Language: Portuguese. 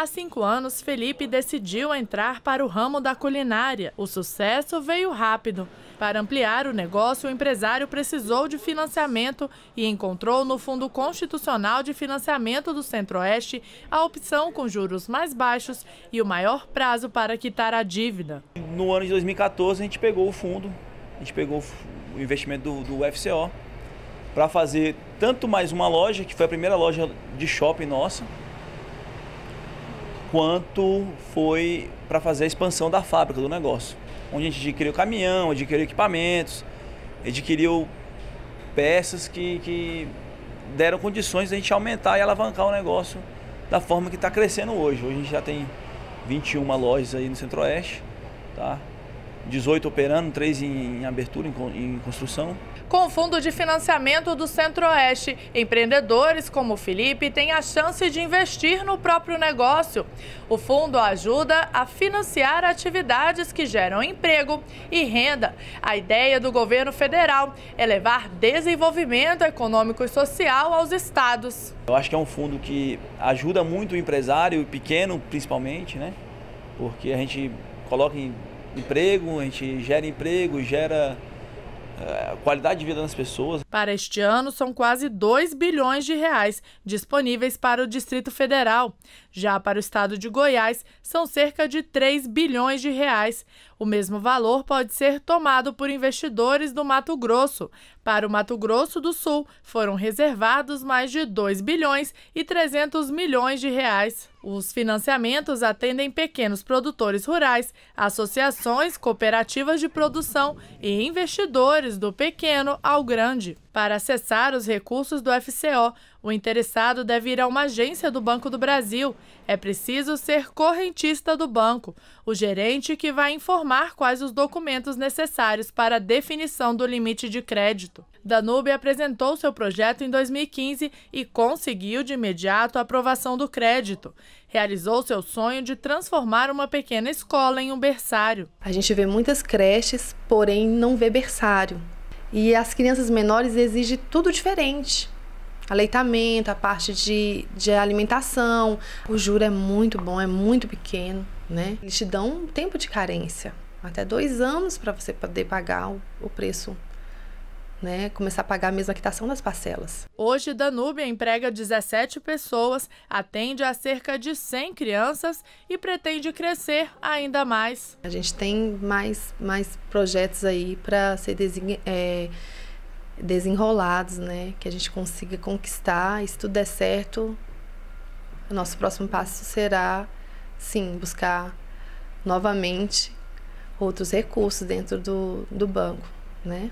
Há cinco anos, Felipe decidiu entrar para o ramo da culinária. O sucesso veio rápido. Para ampliar o negócio, o empresário precisou de financiamento e encontrou no Fundo Constitucional de Financiamento do Centro-Oeste a opção com juros mais baixos e o maior prazo para quitar a dívida. No ano de 2014, a gente pegou o fundo, a gente pegou o investimento do, do UFCO para fazer tanto mais uma loja, que foi a primeira loja de shopping nossa, quanto foi para fazer a expansão da fábrica do negócio, onde a gente adquiriu caminhão, adquiriu equipamentos, adquiriu peças que, que deram condições de a gente aumentar e alavancar o negócio da forma que está crescendo hoje. Hoje a gente já tem 21 lojas aí no Centro-Oeste, tá? 18 operando, 3 em, abertura, em, em construção. Com o fundo de financiamento do Centro-Oeste, empreendedores como o Felipe têm a chance de investir no próprio negócio. O fundo ajuda a financiar atividades que geram emprego e renda. A ideia do governo federal é levar desenvolvimento econômico e social aos estados. Eu acho que é um fundo que ajuda muito o empresário, pequeno principalmente, né? Porque a gente coloca em emprego, a gente gera emprego, gera é, qualidade de vida das pessoas. Para este ano, são quase 2 bilhões de reais disponíveis para o Distrito Federal. Já para o estado de Goiás, são cerca de 3 bilhões de reais. O mesmo valor pode ser tomado por investidores do Mato Grosso. Para o Mato Grosso do Sul, foram reservados mais de 2 bilhões e 300 milhões de reais. Os financiamentos atendem pequenos produtores rurais, associações, cooperativas de produção e investidores do pequeno ao grande. Para acessar os recursos do FCO, o interessado deve ir a uma agência do Banco do Brasil. É preciso ser correntista do banco, o gerente que vai informar quais os documentos necessários para a definição do limite de crédito. Danube apresentou seu projeto em 2015 e conseguiu de imediato a aprovação do crédito. Realizou seu sonho de transformar uma pequena escola em um berçário. A gente vê muitas creches, porém não vê berçário. E as crianças menores exigem tudo diferente. Aleitamento, a parte de, de alimentação. O juro é muito bom, é muito pequeno, né? Eles te dão um tempo de carência. Até dois anos para você poder pagar o, o preço né, começar a pagar mesmo a quitação das parcelas. Hoje, Danúbia emprega 17 pessoas, atende a cerca de 100 crianças e pretende crescer ainda mais. A gente tem mais, mais projetos aí para ser é, desenrolados, né, que a gente consiga conquistar. E se tudo der certo, o nosso próximo passo será, sim, buscar novamente outros recursos dentro do, do banco, né?